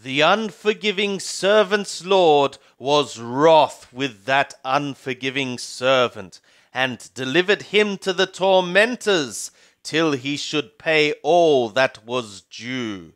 The unforgiving servant's Lord was wroth with that unforgiving servant, and delivered him to the tormentors till he should pay all that was due.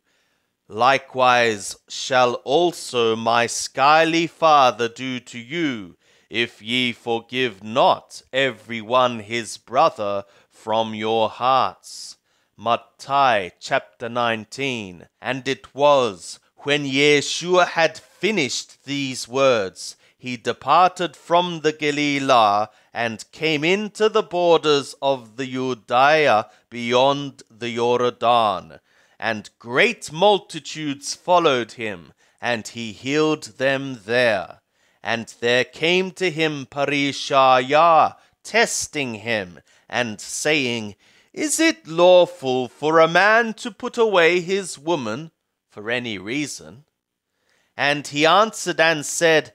Likewise shall also my skyly Father do to you, if ye forgive not every one his brother from your hearts. Mattai chapter 19. And it was when Yeshua had finished these words, he departed from the Galilee and came into the borders of the Judea beyond the Jordan. And great multitudes followed him, and he healed them there. And there came to him Parishaya, testing him, and saying, Is it lawful for a man to put away his woman for any reason? And he answered and said,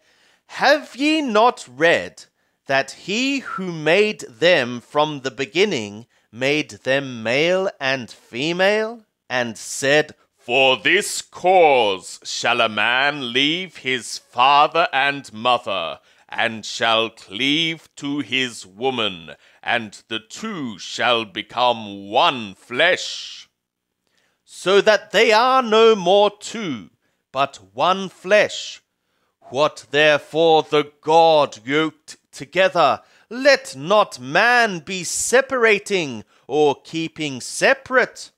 Have ye not read that he who made them from the beginning made them male and female? And said, For this cause shall a man leave his father and mother, and shall cleave to his woman, and the two shall become one flesh so that they are no more two, but one flesh. What therefore the God yoked together, let not man be separating or keeping separate.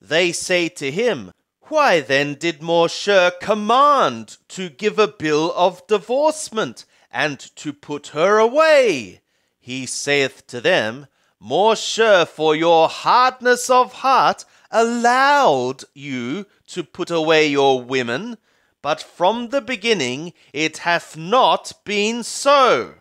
They say to him, Why then did Moshe command to give a bill of divorcement and to put her away? He saith to them, Moshe, for your hardness of heart, allowed you to put away your women, but from the beginning it hath not been so.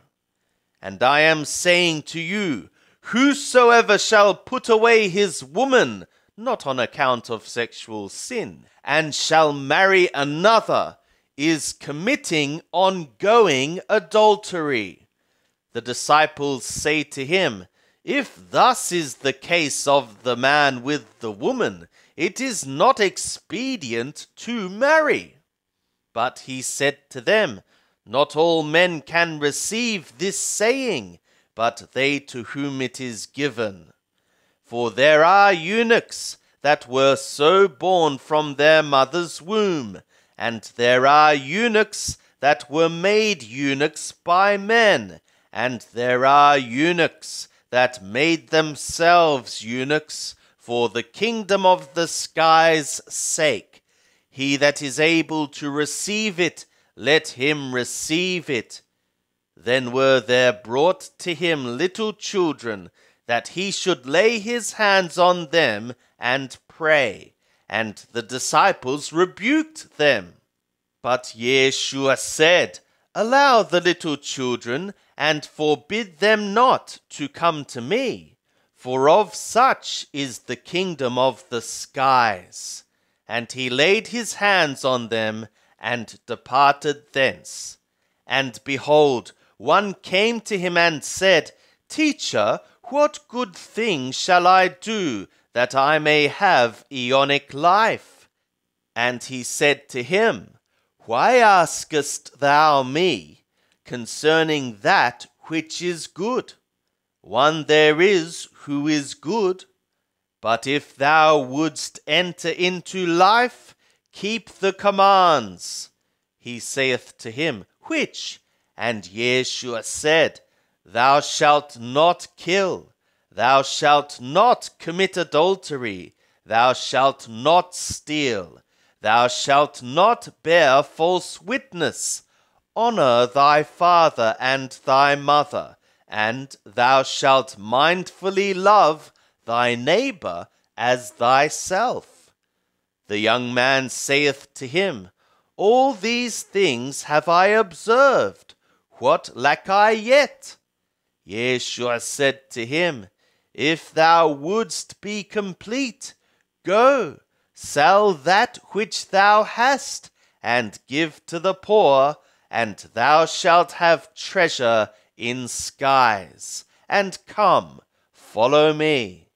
And I am saying to you, whosoever shall put away his woman, not on account of sexual sin, and shall marry another, is committing ongoing adultery. The disciples say to him, if thus is the case of the man with the woman, it is not expedient to marry. But he said to them, Not all men can receive this saying, but they to whom it is given. For there are eunuchs that were so born from their mother's womb, and there are eunuchs that were made eunuchs by men, and there are eunuchs that made themselves eunuchs for the kingdom of the skies' sake. He that is able to receive it, let him receive it. Then were there brought to him little children, that he should lay his hands on them and pray. And the disciples rebuked them. But Yeshua said, Allow the little children and forbid them not to come to me, for of such is the kingdom of the skies. And he laid his hands on them and departed thence. And behold, one came to him and said, Teacher, what good thing shall I do that I may have aeonic life? And he said to him, Why askest thou me? concerning that which is good. One there is who is good. But if thou wouldst enter into life, keep the commands. He saith to him, Which? And Yeshua said, Thou shalt not kill, thou shalt not commit adultery, thou shalt not steal, thou shalt not bear false witness Honor thy father and thy mother, and thou shalt mindfully love thy neighbor as thyself. The young man saith to him, All these things have I observed. What lack I yet? Yeshua said to him, If thou wouldst be complete, go, sell that which thou hast, and give to the poor and thou shalt have treasure in skies. And come, follow me.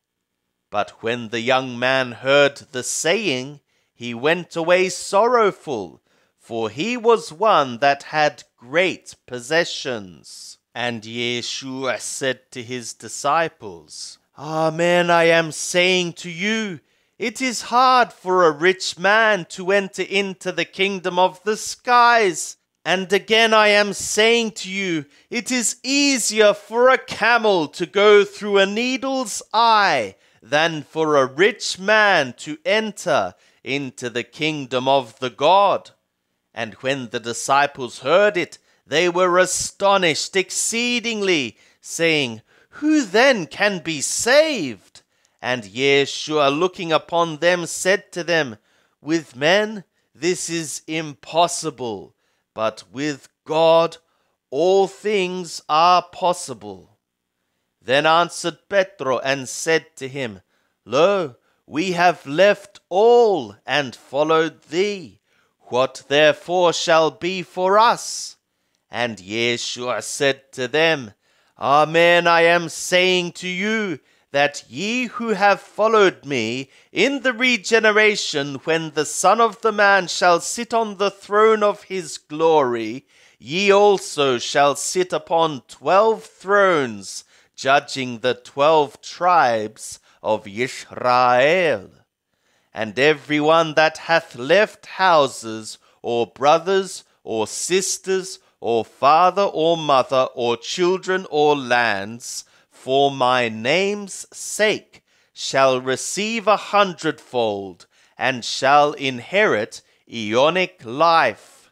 But when the young man heard the saying, he went away sorrowful, for he was one that had great possessions. And Yeshua said to his disciples, Amen, I am saying to you, it is hard for a rich man to enter into the kingdom of the skies. And again I am saying to you, it is easier for a camel to go through a needle's eye than for a rich man to enter into the kingdom of the God. And when the disciples heard it, they were astonished exceedingly, saying, Who then can be saved? And Yeshua, looking upon them, said to them, With men this is impossible, but with God all things are possible. Then answered Petro and said to him, Lo, we have left all and followed thee. What therefore shall be for us? And Yeshua said to them, Amen, I am saying to you, that ye who have followed me in the regeneration, when the Son of the Man shall sit on the throne of his glory, ye also shall sit upon twelve thrones, judging the twelve tribes of Israel. And every one that hath left houses, or brothers, or sisters, or father or mother, or children or lands, for my name's sake, shall receive a hundredfold, and shall inherit aeonic life.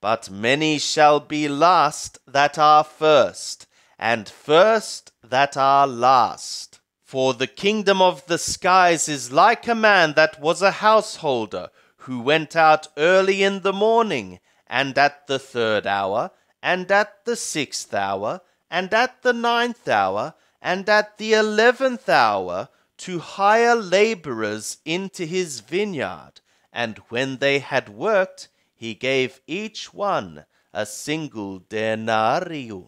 But many shall be last that are first, and first that are last. For the kingdom of the skies is like a man that was a householder, who went out early in the morning and at the third hour, and at the sixth hour, and at the ninth hour, and at the eleventh hour, to hire laborers into his vineyard. And when they had worked, he gave each one a single denarius.